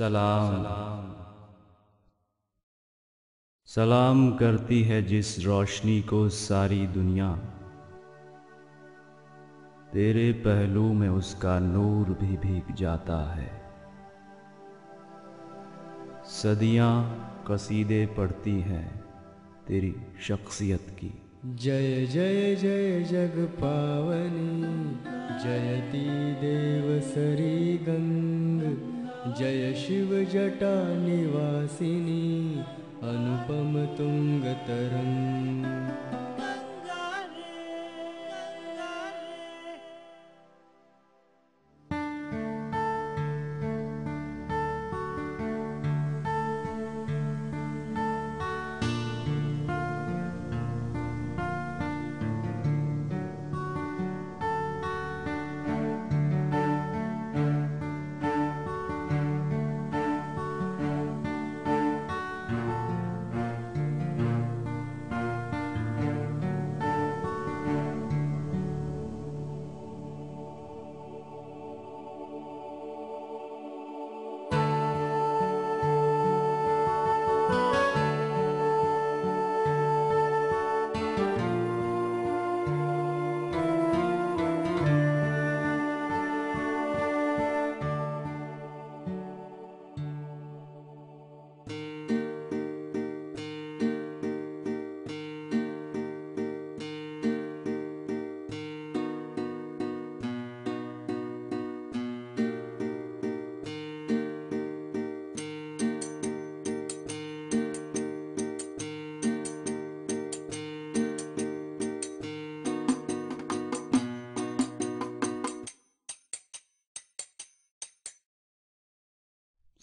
सलाम। सलाम करती है जिस रोशनी को सारी दुनिया। तेरे पहलू में उसका नूर भी भीग जाता है। सदियाँ कसीदे पढ़ती हैं तेरी शख्सियत की। जय जय जय जग पावनी, जयती देव सरी गंग। जय शिवजटानिवासिनी अनुपमतुङ्गतरम्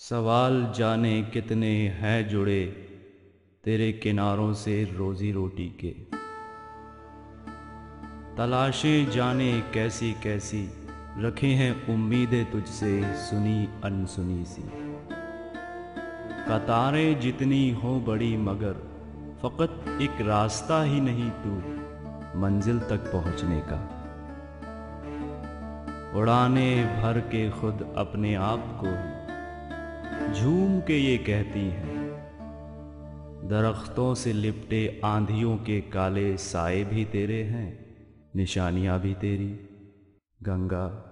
सवाल जाने कितने हैं जुड़े, तेरे किनारों से रोजी रोटी के। तलाशें जाने कैसी कैसी, रखे हैं उम्मीदें तुझसे सुनी अनसुनी सी। कतारें जितनी हो बड़ी मगर, फकत एक रास्ता ही नहीं तू मंजिल तक पहुँचने का। उड़ाने भर के खुद अपने आप को ही झूम के ये कहती हैं, दरख्तों से लिपटे आंधियों के काले साए भी तेरे हैं, निशानियाँ भी तेरी, गंगा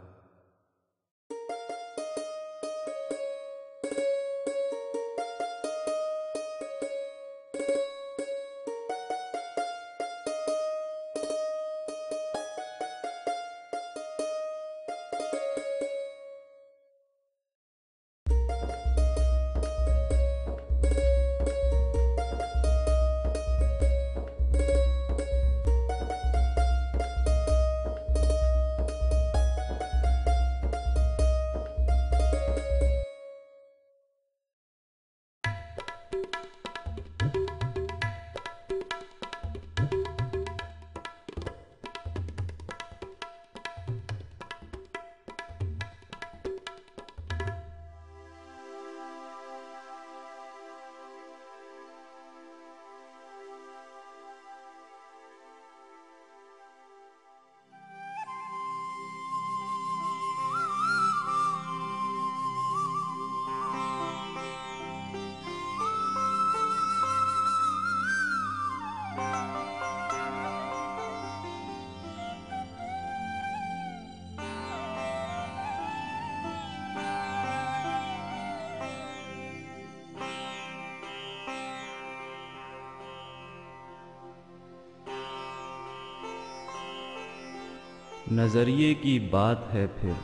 नज़रिए की बात है फिर,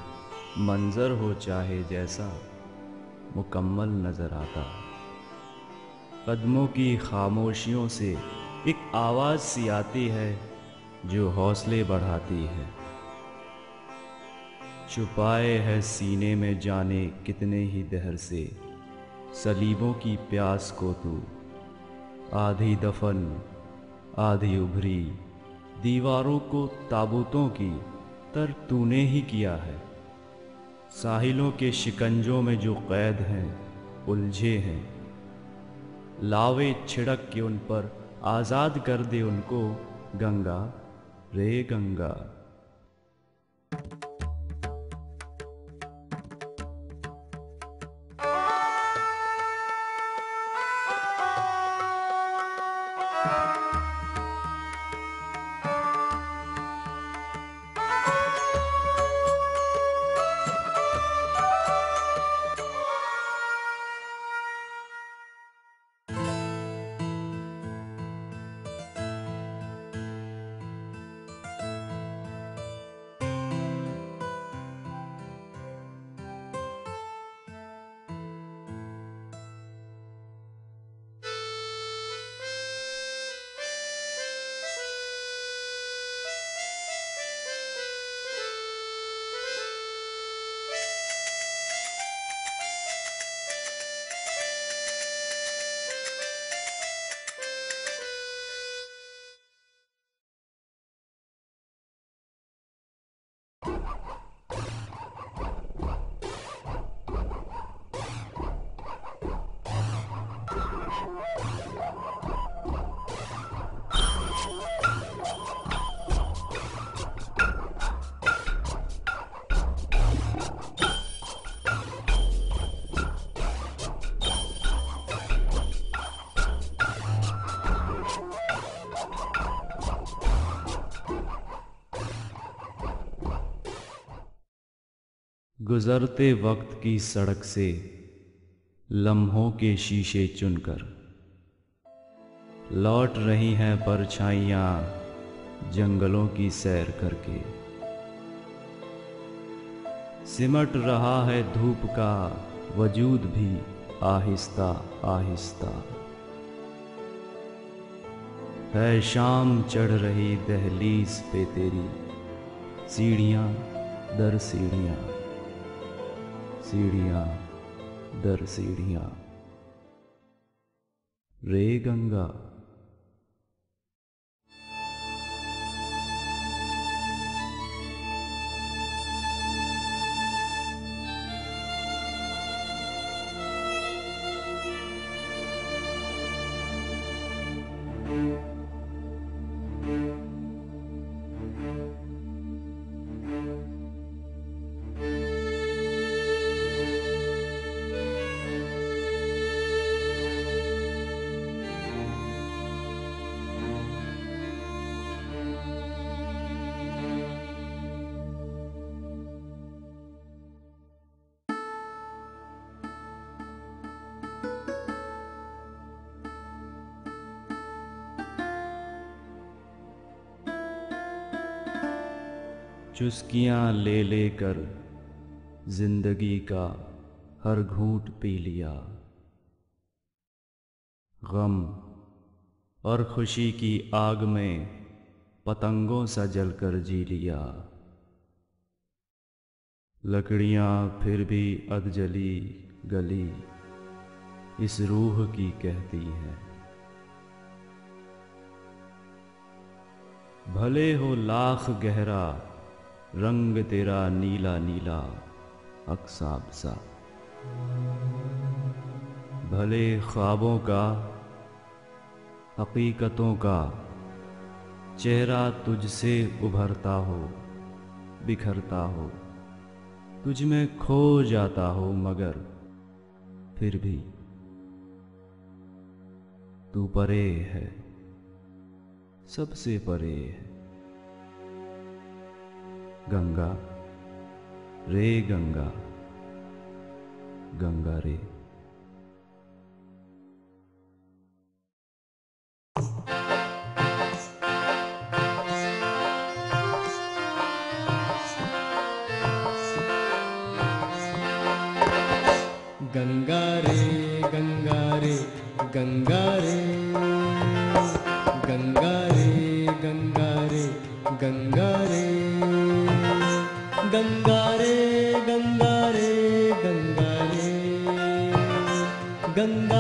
मंज़र हो चाहे जैसा, मुकम्मल नज़र आता। कदमों की खामोशियों से एक आवाज़ सी आती है, जो हौसले बढ़ाती है। छुपाए है सीने में जाने कितने ही दहर से, सलीबों की प्यास को तू, आधी दफन, आधी उभरी दीवारों को ताबूतों की तर तूने ही किया है। साहिलों के शिकंजों में जो कैद हैं, उलझे हैं। लावे छिड़क के उन पर आज़ाद कर दे उनको, गंगा, रे गंगा। गुजरते वक्त की सड़क से लम्हों के शीशे चुनकर। लौट रही हैं परछाइयाँ जंगलों की सैर करके। सिमट रहा है धूप का वजूद भी आहिस्ता आहिस्ता। है शाम चढ़ रही दहलीज पे तेरी सीढ़ियाँ दर सीढ़ियाँ। सीढ़ियाँ दर सीढ़ियाँ। रे गंगा। चुस्कियाँ ले लेकर ज़िंदगी का हर घूंट पी लिया। गम और खुशी की आग में पतंगों सा जलकर जी लिया। लकड़ियाँ फिर भी अधजली गली इस रूह की कहती हैं। भले हो लाख गहरा रंग तेरा नीला नीला अक्साब सा। भले ख्वाबों का, हकीकतों का, चेहरा तुझसे उभरता हो, बिखरता हो, तुझ में खो जाता हो, मगर फिर भी तू परे है, सबसे परे है। गंगा, रे गंगा गंगा रे। गंगा रे गंगा रे गंगा रे। गंगा रे गंगा रे, गंगा गङ्गा रे गङ्गारे गङ्गा रे गङ्ग